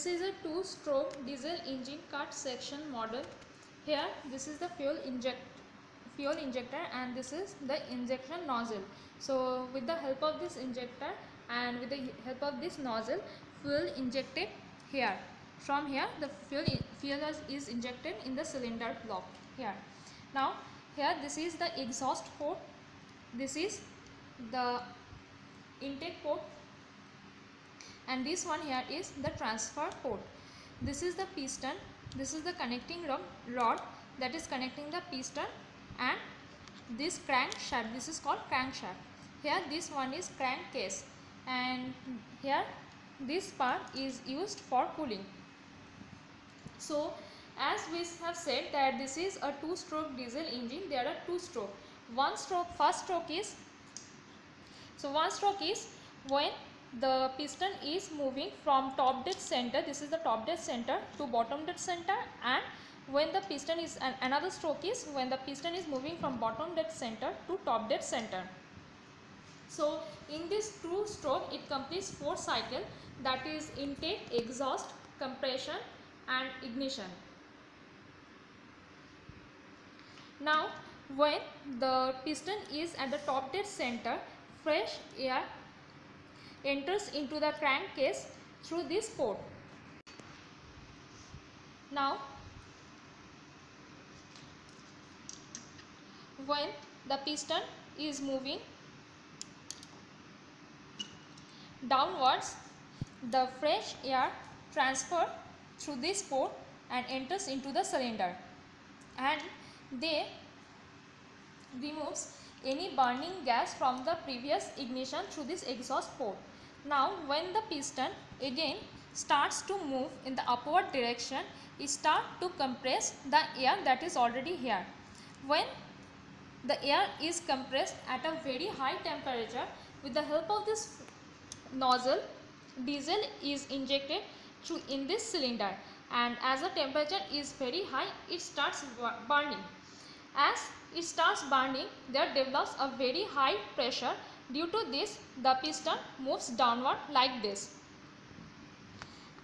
this is a two stroke diesel engine cut section model. Here this is the fuel inject fuel injector and this is the injection nozzle. So with the help of this injector and with the help of this nozzle fuel injected here. From here the fuel fuel is injected in the cylinder block here. Now here this is the exhaust port. This is the intake port and this one here is the transfer port. This is the piston. This is the connecting rod that is connecting the piston and this crankshaft this is called crankshaft here this one is crankcase and here this part is used for cooling. So as we have said that this is a two stroke diesel engine there are two stroke one stroke first stroke is so one stroke is when the piston is moving from top dead center this is the top dead center to bottom dead center and when the piston is an, another stroke is when the piston is moving from bottom dead center to top dead center. So in this two stroke it completes four cycle that is intake exhaust compression and ignition. Now when the piston is at the top dead center fresh air enters into the crankcase through this port. Now, when the piston is moving downwards, the fresh air transfer through this port and enters into the cylinder and they removes any burning gas from the previous ignition through this exhaust port. Now when the piston again starts to move in the upward direction, it start to compress the air that is already here. When the air is compressed at a very high temperature, with the help of this nozzle, diesel is injected through in this cylinder and as the temperature is very high, it starts burning. As it starts burning, there develops a very high pressure Due to this, the piston moves downward like this.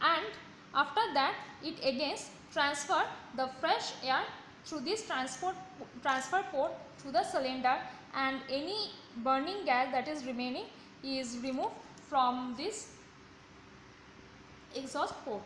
And after that, it again transfer the fresh air through this transport transfer port through the cylinder and any burning gas that is remaining is removed from this exhaust port.